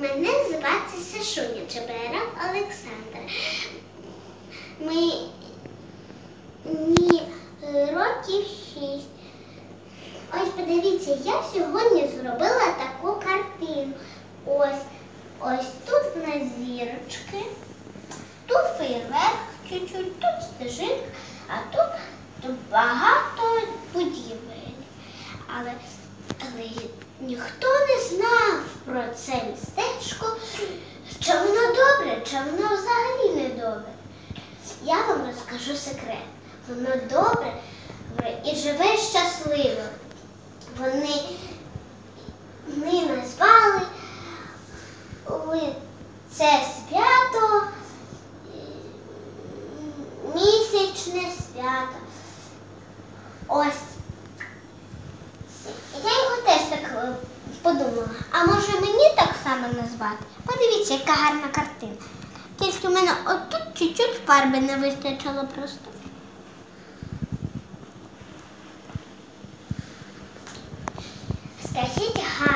Мене звати Сашуня Чебера Олександра. Мені років шість. Ось подивіться, я сьогодні зробила таку картину. Ось ось тут на зірочки, тут фейерверк чуть-чуть, тут стежинка, а тут, тут багато будівель. Але ніхто не знав про це містечко, чи воно добре, чи воно взагалі не добре. Я вам розкажу секрет. Воно добре і живе щасливо. Вони, вони назвали це свято місячне свято. Ось. А може мені так само назвати? Подивіться, яка гарна картина. Тільки в мене отут чуть-чуть фарби не вистачило просто. Скажіть га,